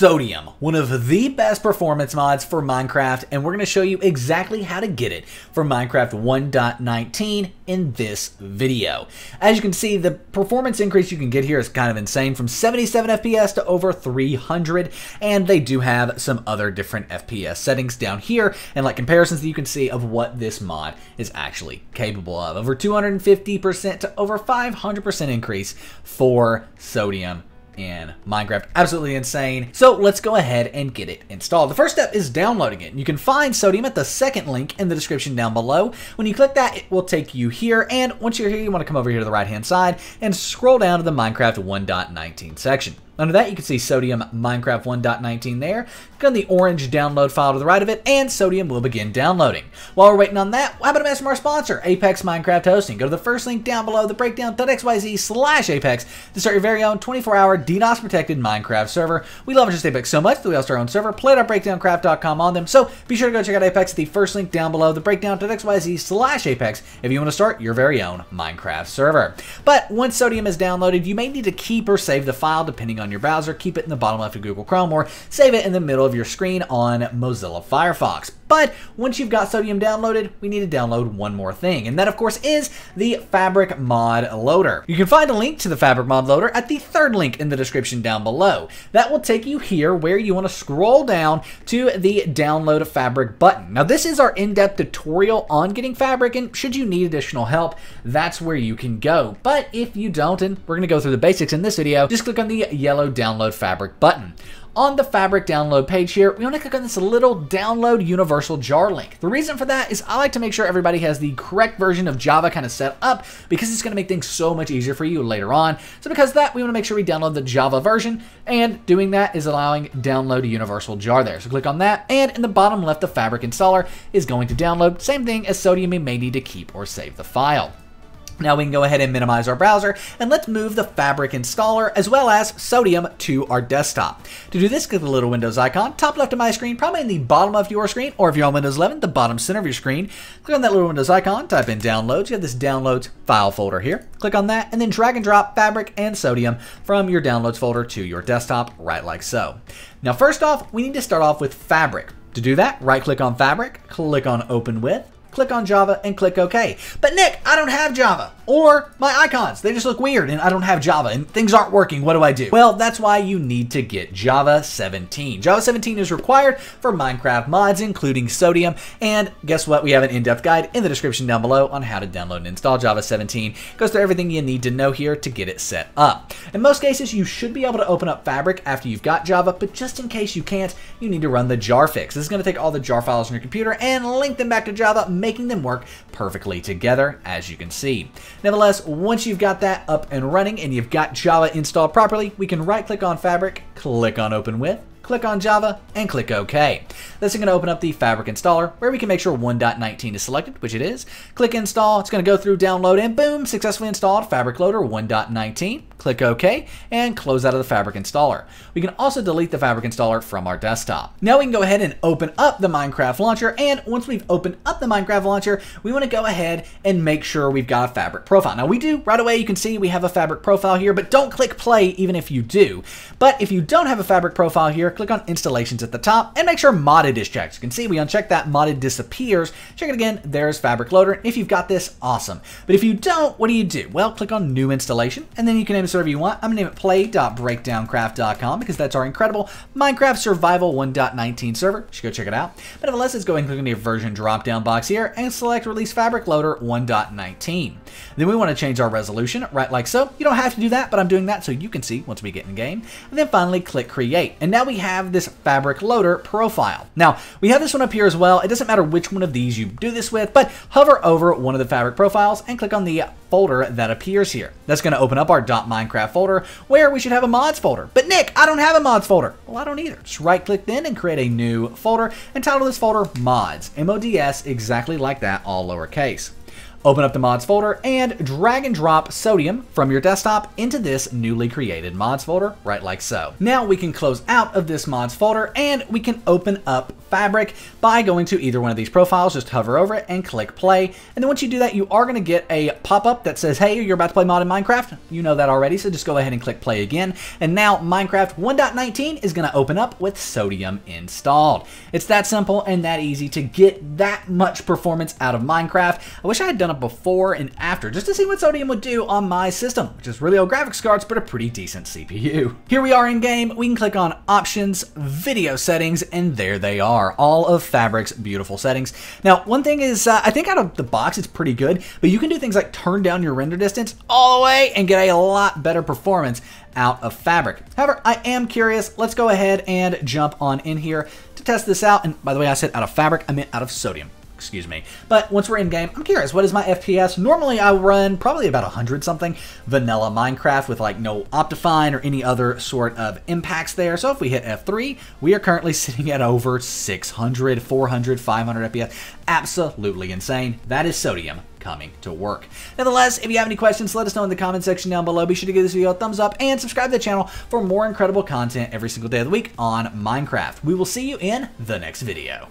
Sodium, one of the best performance mods for Minecraft, and we're going to show you exactly how to get it for Minecraft 1.19 in this video. As you can see, the performance increase you can get here is kind of insane, from 77 FPS to over 300, and they do have some other different FPS settings down here, and like comparisons that you can see of what this mod is actually capable of. Over 250% to over 500% increase for Sodium in Minecraft. Absolutely insane. So let's go ahead and get it installed. The first step is downloading it. You can find Sodium at the second link in the description down below. When you click that, it will take you here. And once you're here, you want to come over here to the right hand side and scroll down to the Minecraft 1.19 section. Under that, you can see Sodium Minecraft 1.19 there. Click on the orange download file to the right of it, and Sodium will begin downloading. While we're waiting on that, how about a message from our sponsor, Apex Minecraft Hosting. Go to the first link down below, the breakdown.xyz slash Apex, to start your very own 24-hour DDoS-protected Minecraft server. We love just Apex so much that we also our own server, play.breakdowncraft.com on BreakdownCraft.com on them, so be sure to go check out Apex at the first link down below, the breakdown.xyz slash Apex, if you want to start your very own Minecraft server. But once Sodium is downloaded, you may need to keep or save the file depending on your browser, keep it in the bottom left of Google Chrome, or save it in the middle of your screen on Mozilla Firefox. But once you've got Sodium downloaded, we need to download one more thing, and that of course is the Fabric Mod Loader. You can find a link to the Fabric Mod Loader at the third link in the description down below. That will take you here where you want to scroll down to the Download Fabric button. Now this is our in-depth tutorial on getting Fabric, and should you need additional help, that's where you can go. But if you don't, and we're going to go through the basics in this video, just click on the yellow Download Fabric button on the Fabric download page here, we want to click on this little download universal jar link. The reason for that is I like to make sure everybody has the correct version of Java kind of set up because it's going to make things so much easier for you later on. So because that, we want to make sure we download the Java version and doing that is allowing download a universal jar there. So click on that and in the bottom left, the Fabric installer is going to download. Same thing as Sodium, you may need to keep or save the file. Now we can go ahead and minimize our browser and let's move the Fabric installer as well as Sodium to our desktop. To do this, click the little Windows icon, top left of my screen, probably in the bottom of your screen, or if you're on Windows 11, the bottom center of your screen. Click on that little Windows icon, type in downloads. You have this downloads file folder here. Click on that and then drag and drop Fabric and Sodium from your downloads folder to your desktop, right like so. Now first off, we need to start off with Fabric. To do that, right click on Fabric, click on Open With, click on Java, and click OK. But Nick, I don't have Java. Or my icons, they just look weird and I don't have Java and things aren't working. What do I do? Well, that's why you need to get Java 17. Java 17 is required for Minecraft mods, including Sodium. And guess what? We have an in-depth guide in the description down below on how to download and install Java 17. Goes through everything you need to know here to get it set up. In most cases, you should be able to open up Fabric after you've got Java, but just in case you can't, you need to run the jar fix. This is going to take all the jar files on your computer and link them back to Java, making them work perfectly together, as you can see. Nevertheless, once you've got that up and running and you've got Java installed properly, we can right click on Fabric, click on Open With, click on Java, and click OK. This is going to open up the Fabric installer where we can make sure 1.19 is selected, which it is. Click Install, it's going to go through download, and boom, successfully installed Fabric Loader 1.19. Click OK, and close out of the Fabric installer. We can also delete the Fabric installer from our desktop. Now we can go ahead and open up the Minecraft launcher, and once we've opened up the Minecraft launcher, we want to go ahead and make sure we've got a Fabric profile. Now we do, right away you can see we have a Fabric profile here, but don't click play even if you do. But if you don't have a Fabric profile here, click on installations at the top and make sure modded is checked. You can see we uncheck that, modded disappears. Check it again, there's Fabric Loader. If you've got this, awesome. But if you don't, what do you do? Well, click on new installation and then you can name it whatever you want. I'm gonna name it play.breakdowncraft.com because that's our incredible Minecraft Survival 1.19 server. You should go check it out. But nevertheless, let's go and click on the version drop down box here and select release Fabric Loader 1.19. Then we want to change our resolution right like so. You don't have to do that, but I'm doing that so you can see once we get in game. And then finally click create. And now we have this Fabric Loader profile. Now, we have this one up here as well. It doesn't matter which one of these you do this with, but hover over one of the Fabric profiles and click on the folder that appears here. That's going to open up our .minecraft folder where we should have a mods folder. But Nick, I don't have a mods folder. Well, I don't either. Just right click then and create a new folder and title this folder mods, M-O-D-S, exactly like that, all lowercase. Open up the mods folder, and drag and drop Sodium from your desktop into this newly created mods folder, right like so. Now we can close out of this mods folder and we can open up Fabric by going to either one of these profiles, just hover over it and click play. And then once you do that, you are going to get a pop-up that says, hey, you're about to play mod in Minecraft. You know that already, so just go ahead and click play again. And now Minecraft 1.19 is going to open up with Sodium installed. It's that simple and that easy to get that much performance out of Minecraft. I wish I had done before and after just to see what Sodium would do on my system, which is really old graphics cards, but a pretty decent CPU. Here we are in game. We can click on options, video settings, and there they are. All of Fabric's beautiful settings. Now, one thing is, uh, I think out of the box, it's pretty good, but you can do things like turn down your render distance all the way and get a lot better performance out of Fabric. However, I am curious. Let's go ahead and jump on in here to test this out. And by the way, I said out of Fabric, I meant out of Sodium excuse me. But once we're in game, I'm curious, what is my FPS? Normally I run probably about 100 something vanilla Minecraft with like no Optifine or any other sort of impacts there. So if we hit F3, we are currently sitting at over 600, 400, 500 FPS. Absolutely insane. That is sodium coming to work. Nevertheless, if you have any questions, let us know in the comment section down below. Be sure to give this video a thumbs up and subscribe to the channel for more incredible content every single day of the week on Minecraft. We will see you in the next video.